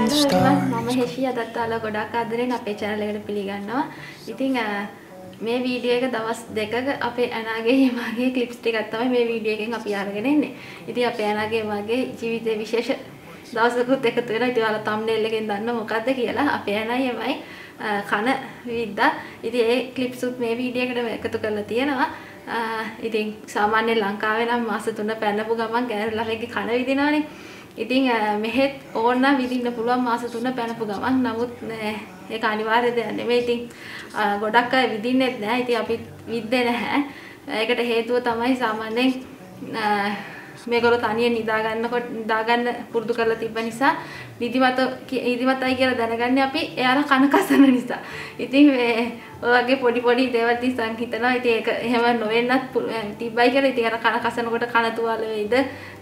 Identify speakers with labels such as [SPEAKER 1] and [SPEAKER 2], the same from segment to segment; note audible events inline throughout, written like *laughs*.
[SPEAKER 1] මම හෙෂි අදත් ඔයාලා ගොඩක් ආදරෙන් අපේ channel එකට පිළිගන්නවා. ඉතින් මේ වීඩියෝ එක දවස් දෙකක අපේ ඇනාගේ *laughs* මගේ ක්ලිප්ස් ටිකක් තමයි මේ වීඩියෝ එකෙන් අපි අරගෙන එන්නේ. ඉතින් අපේ ඇනාගේ මගේ ජීවිතේ විශේෂ දවසකුත් එකතු වෙනවා. ඉතින් ඔයාලා thumbnail එකෙන් දන්න මොකද්ද කියලා. අපේ ඇනයි එමයි කන විද්දා. ඉතින් ඒ ක්ලිප්ස් උත් මේ වීඩියෝ එකට එකතු කරලා තියෙනවා. ඉතින් සාමාන්‍ය ලංකාවේ නම් මාස 3 පැනපු ගමන් ගෑනු ළමයිගේ කන විදිනවනේ. ඉතින් මෙහෙත් ඕන්න විදින්න පුළුවන් මාස 3 පැනපු ගමන්. නමුත් ඒක අනිවාර්ය දෙයක් නෙමෙයි. ඉතින් ගොඩක් අය විදින්නෙත් නෑ. ඉතින් අපි විද්දේ නැහැ. ඒකට හේතුව තමයි සාමාන්‍යයෙන් මේගොල්ලෝ තනියෙන් නිදා ගන්නකොට නිදා ගන්න පුරුදු කරලා තිබ්බ නිසා නිදිමත නිදිමතයි කියලා දැනගන්නේ අපි එයාලා කන කසන නිසා. ඉතින් මේ ඔය වගේ පොඩි පොඩි දේවල් තිස්සන් හිතනවා. ඉතින් ඒක එහෙම නොවෙන්නත් තිබ්බයි කියලා. ඉතින් අර කන කසනකොට කන තුවාල වෙයිද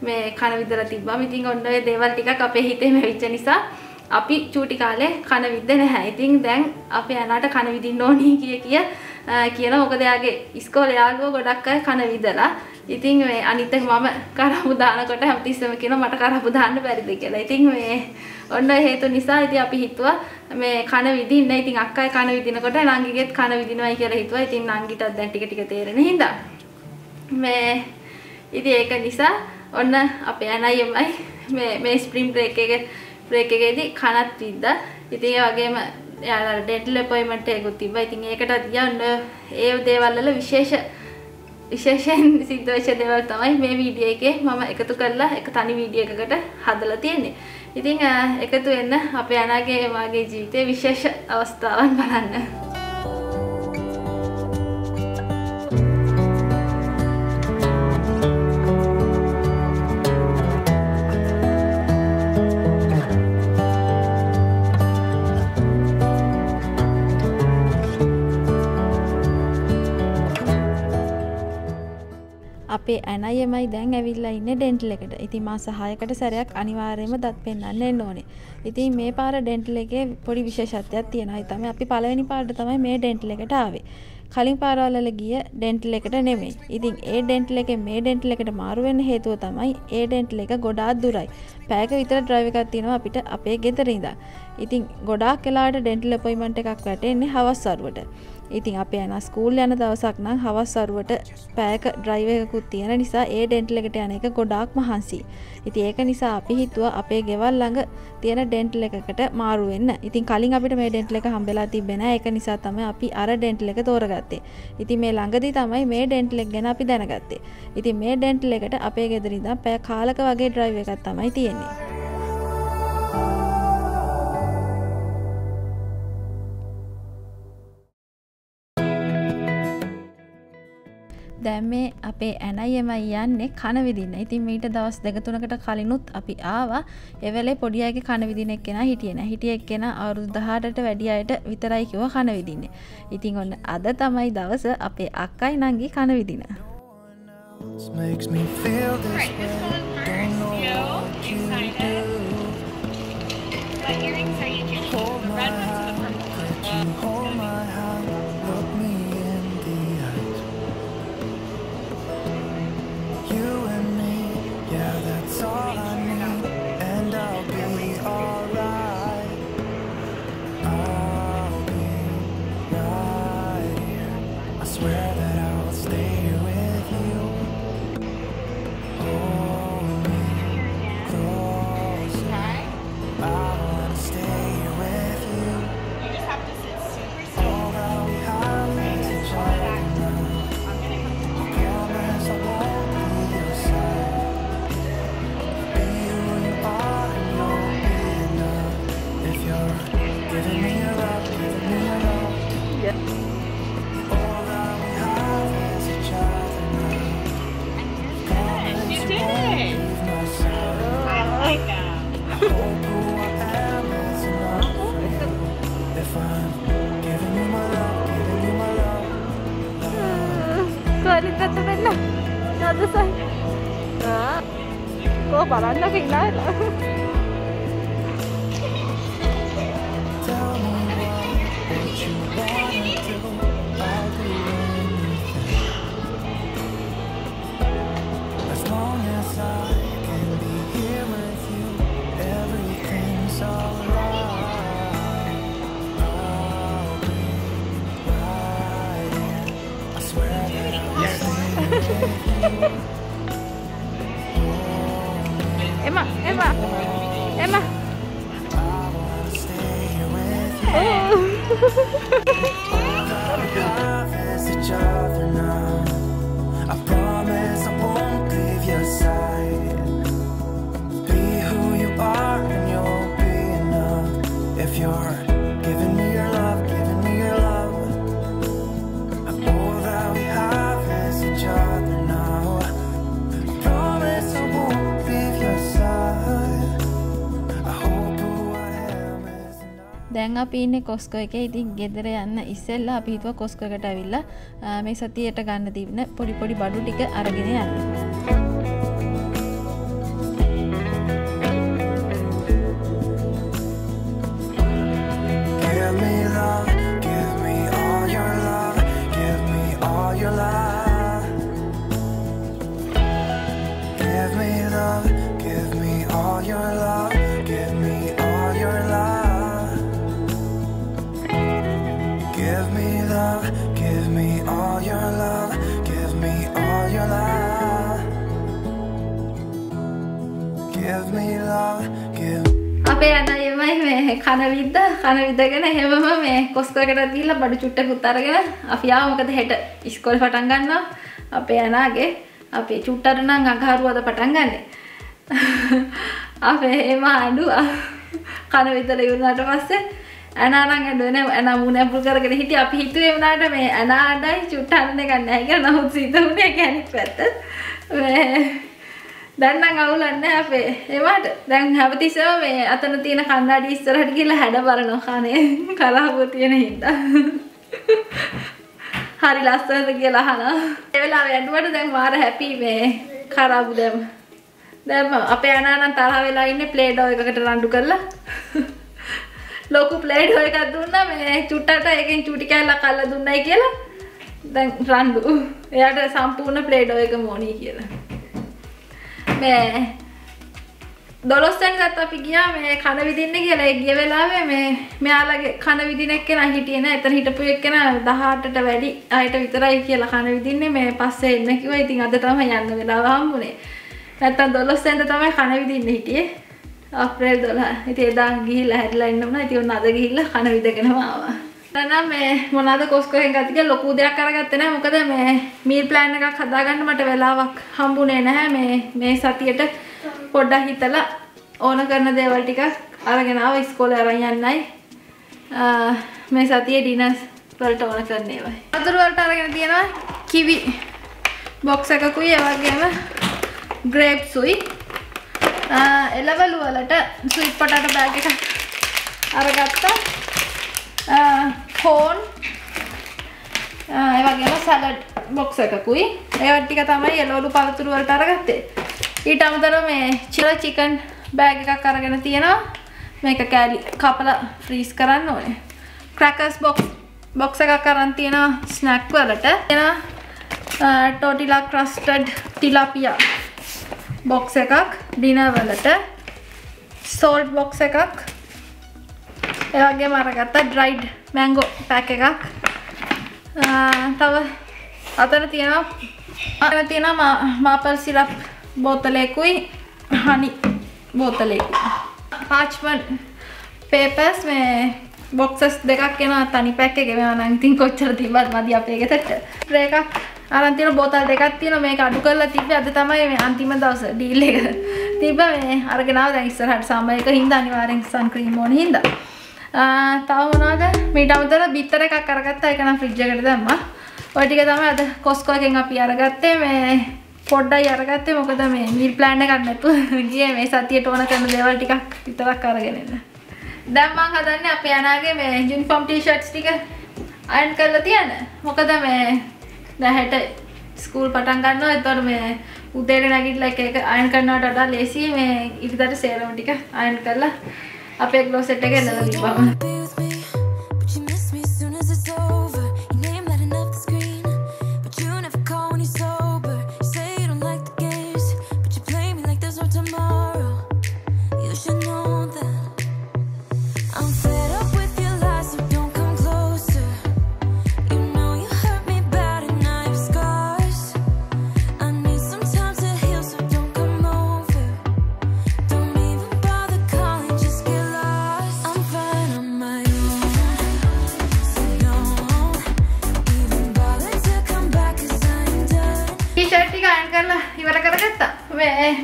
[SPEAKER 1] මේ කන විදලා තිබ්බම. ඉතින් ඔන්න ඔය දේවල් ටිකක් අපේ හිතේ මෙවිච්ච නිසා අපි චූටි කාලේ කන විද්ද නැහැ. ඉතින් දැන් අපේ අනාට කන විදින්න ඕනි කිය කිය කියන මොකද එයාගේ ඉස්කෝලේ යාළුවෝ ගොඩක් අය කන විදලා. ඉතින් මේ අනිත් එක මම කරහපු දානකොට හැමතිස්සෙම කියනවා මට කරහපු දාන්න බැරිද කියලා. ඉතින් මේ ඔන්න හේතු නිසා ඉතින් අපි හිතුවා මේ කන විදින්න. ඉතින් අක්කයි කන විදිනකොට නංගිගෙත් කන විදිනවයි කියලා හිතුවා. ඉතින් නංගිටත් දැන් ටික ටික තේරෙන හින්දා. මේ ඉතින් ඒක නිසා ඔන්න අපේ අනයිමයි මේ මේ ස්ප්‍රින්ග් බ්‍රේක් එක බ්‍රේක් එකේදී කනත් විද්දා. ඉතින් ඒ වගේම එයාලා ඩෙන්ටල් අපොයින්ට්මන්ට් එකකුත් තිබ්බා. ඉතින් ඒකට යන්න ඒ දේවල් වල විශේෂ විශේෂයෙන් සිද්ධ වෙච්ච දේවල් තමයි මේ වීඩියෝ එකේ මම එකතු කරලා එක තනි වීඩියෝ එකකට හදලා තියෙන්නේ. ඉතින් එකතු වෙන්න අපේ අනාගේ මාගේ ජීවිතයේ විශේෂ අවස්ථාවන් බලන්න. අපේ ඇනයමයි දැන් ඇවිල්ලා ඉන්න ඩෙන්ටල් එකට ඉතින් මාස 6කට සැරයක් අනිවාර්යයෙන්ම දත් පෙන්වන්න එන්න ඕනේ. ඉතින් මේ පාර ඩෙන්ටල් එකේ පොඩි විශේෂත්වයක් තියෙනවා. ඒ තමයි අපි පළවෙනි පාරට තමයි මේ ඩෙන්ටල් එකට ආවේ. කලින් පාරවල ගිය ඩෙන්ටල් එකට නෙමෙයි. ඉතින් ඒ ඩෙන්ටල් එකෙන් මේ ඩෙන්ටල් එකට මාරු වෙන්න හේතුව තමයි ඒ ඩෙන්ටල් එක ගොඩාක් දුරයි. පැයක විතර ඩ්‍රයිව් එකක් තියෙනවා අපිට අපේ ගෙදර ඉඳන්. ඉතින් ගොඩාක් වෙලාවට ඩෙන්ටල් අපොයින්ට්මන්ට් එකක් වැටෙන්නේ හවස් වරුවට. ඉතින් අපේ යන ස්කූල් යන දවසක් නම් හවස් වරුවට පැයක ඩ්‍රයිව් එකකුත් තියෙන නිසා ඒ ඩෙන්ටල් එකට යන එක ගොඩාක් මහන්සි. ඉතින් ඒක නිසා අපි හිතුවා අපේ ගෙවල් ළඟ තියෙන ඩෙන්ටල් එකකට මාරු වෙන්න. ඉතින් කලින් අපිට මේ ඩෙන්ටල් එක හම්බෙලා තිබ්බේ නැහැ. ඒක නිසා තමයි අපි අර ඩෙන්ටල් එක තෝරගත්තේ. ඉතින් මේ ළඟදී තමයි මේ ඩෙන්ටල් එක ගැන අපි දැනගත්තේ. ඉතින් මේ ඩෙන්ටල් එකට අපේ ගෙදර ඉඳන් පැය කාලක වගේ ඩ්‍රයිව් එකක් තමයි තියෙන්නේ. දැන් මේ අපේ ඇනයි එමයි යන්නේ කන විදින්න. ඉතින් මීට දවස් දෙක තුනකට කලිනුත් අපි ආවා. ඒ වෙලේ පොඩි අයගේ කන විදින එක්කෙනා හිටියේ එක්කෙනා අවුරුදු 18ට වැඩි අයට විතරයි කිව්ව කන විදින්නේ. ඉතින් ඔන්න අද තමයි දවස අපේ අක්කයි නංගි කන විදින. makes me feel this right, way. Don't know what you do. The earrings are usually the Bảo là 了 දැන් අපි ඉන්නේ කොස්කෝ එකේ ඉතින් ගෙදර යන්න ඉස්සෙල්ලා අපි හිතුවා කොස්කෝ එකට ඇවිල්ලා ආ, මේ සතියට ගන්න තිබුණ පොඩි පොඩි බඩු ටික අරගෙන යන්න.
[SPEAKER 2] Give me love, give me all your love,
[SPEAKER 1] අපේ අනයමයි මේ කන විද්ද කන විදගෙන එහෙමම මේ කොස්කෝකට දීලා බඩු චුට්ටකුත් අරගෙන අපි ආව මොකද හෙට? ඉස්කෝලේ පටන් ගන්නවා. අපේ අනාගේ අපේ චුට්ටට නම් අඟහරුවද පටන් ගන්නෙ? අපේ එහෙම අඬුවා කන විදලා ඉවරනට පස්සේ ඇනා නම් ඇඬුවේ නෑ ඇනා මුණ ඇපුල් කරගෙන හිටිය. අපි හිතුවේ වුණාට මේ ඇනා අඬයි චුට්ට අඬන්නේ ගන්න නැහැ කියලා නමුත් සිත උනේ කියන්නේ පැත්ත. මේ දැන් නම් අවුලක් නැහැ අපේ. ඒවට දැන් හැමතිස්සෙම මේ අතන තියෙන කණ්ණාඩි ඉස්සරහට ගිහලා හැඩ බලනවා කනේ. කලහපුව තියෙන හින්දා. හරි ලස්සනද කියලා අහනවා. ඒ වෙලාවේ ඇඬුවට දැන් මාර හැපි මේ කරාබු දැම්ම. දැන් මම අපේ අනා නම් තරහ වෙලා ඉන්නේ ප්ලේඩෝ එකකට රණ්ඩු කරලා. ලොකු ප්ලේඩෝ එකක් දුන්නා මේ චුට්ටට එකෙන් චුටි කෑල්ලක් අල්ල දුන්නයි කියලා. දැන් රණ්ඩු. එයාට සම්පූර්ණ ප්ලේඩෝ එක මොනි කියලා. මේ දොළොස්වැනිදත් අපි ගියා මේ කන විදින්න කියලා. ඒ ගිය වෙලාවේ මේ මෙයාලගේ කන විදින එක්කෙනා හිටියේ නෑ. එතන හිටපු එක්කෙනා 18ට වැඩි අයට විතරයි කියලා කන විදින්නේ. මේ පස්සේ එන්න කිව්වා. ඉතින් අද තමයි යන්න වෙලාව හම්බුනේ. නැත්තම් දොළොස්වැනිදා තමයි කන විදින්න හිටියේ. අප්‍රේල් 12 ඉතින් එදා ගිහිල්ලා හැරිලා ඉන්න උනා ඉතින් ඔන්න අද ගිහිල්ලා කන විදගෙනම ආවා නම් මේ මොනවාද කොස්කෝෙන් ගත්තේ ලොකු දෙයක් අරගත්තේ නැහැ මොකද මේ මීල් ප්ලෑන් එකක් හදාගන්න මට වෙලාවක් හම්බුනේ නැහැ මේ මේ සතියට පොඩ්ඩක් හිතලා ඕන කරන දේවල් ටිකක් අරගෙන ආවා ඉස්කෝලේ අරන් යන්නයි ආ, මේ සතියේ ඩිනර්ස් වලට ඕන කරන ඒවා. අතුරු වලට අරගෙන තියෙනවා කිවි බොක්ස් එකකුයි ඒ වගේම ග්‍රේප්ස්ුයි එලවලු වලට ස්වීට් පොටැටෝ බෑග් එකක් අරගත්තා. Uh, කෝන් uh, ඒ වගේම සැලඩ් බොක්ස් එකකුයි. ඒවත් ටික තමයි එළවලු පළතුරු වලට අරගත්තේ. ඊට අමතරව මේ චිල චිකන් බෑග් එකක් අරගෙන තියෙනවා. මේක කෑලි කපලා ෆ්‍රීස් කරන්න ඕනේ. ක්‍රැකර්ස් බොක්ස් බොක්ස් එකක් අරන් තියෙනවා ස්නැක් වලට. තියෙනවා ටෝටිලා ක්‍රස්ටඩ් ටිලාපියා බොක්ස් එකක් ඩිනර් වලට. සෝල්ට් බොක්ස් එකක්. ඒ වගේම අරගත්තා ඩ්‍රයිඩ් මැංගෝ පැක් එකක්. ආ, තව අතන තියෙනවා අතන තියෙනවා මාපල් සිරප් බෝතලයකුයි හනි බෝතලයකුයි පාච්මන් පේපර්ස් මේ බොක්සස් දෙකක් එනවා තනි පැක් එකේ. මේවා නම් ඉතින් කොච්චර තිබ්බත් මදි අපේ ගෙදරට. ස්ප්‍රේ එකක් අරන් තියෙන බෝතල් දෙකක් තියෙනවා. මේක අඩු කරලා තිබ්බේ. අද තමයි මේ අන්තිම දවස ඩීල් එක. තිබ්බ මේ අරගෙන ආව. දැන් ඉස්සරහට සම්මයක හින්දා අනිවාර්යෙන් සන් ක්‍රීම් ඕන හින්දා. ආ, තව මොනවද? මීට අමතරව බිත්තර එකක් අරගත්තා. ඒක නම් ෆ්‍රිජ් එකට දැම්මා. ඔය ටික තමයි අද කොස්කෝ එකෙන් අපි අරගත්තේ. මේ පොඩ්ඩයි අරගත්තේ. මොකද මේ මීල් ප්ලෑන් එකක් නැතුව *laughs* ගියේ. මේ සතියට ඕන කරන දේවල් ටිකක් විතරක් අරගෙන එන්න දැන් මම හදන්නේ අපේ අනාගේ මේ යුනිෆෝම් ටී-ෂර්ට්ස් ටික අයන් කරලා තියන්න. මොකද මේ දැන් හෙට ස්කූල් පටන් ගන්නවා. එතකොට මේ උදේට නැගිටලා එක එක අයන් කරනවට වඩා ලේසියි. මේ ඉරිදට සේරම ටික අයන් කරලා අපේ ක්ලෝසෙට් එක එල්ලලා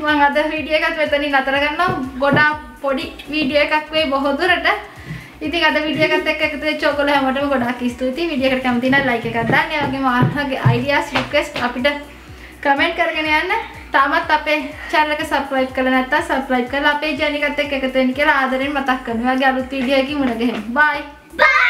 [SPEAKER 1] මේ මම අද වීඩියෝ එකත් මෙතනින් අතර ගන්නවා. ගොඩාක් පොඩි වීඩියෝ එකක් වෙයි බොහෝ දුරට. ඉතින් අද වීඩියෝ එකත් එක්ක එකතු වෙච්ච ඔයගොල්ලෝ හැමෝටම ගොඩාක් ස්තුතියි. වීඩියෝ එකට කැමති නම් ලයික් එකක් දාන්න. ඒ වගේම ආත්මගේ ideas request අපිට කමෙන්ට් කරගෙන යන්න. තාමත් අපේ channel එක subscribe කරලා නැත්නම් subscribe කරලා අපේ channel එකත් එක්ක එකතු වෙන්න කියලා ආදරෙන් මතක් කරනවා. ඔයාගේ අලුත් වීඩියෝ එකකින් මුණ ගැහෙමු. bye.
[SPEAKER 3] Bye!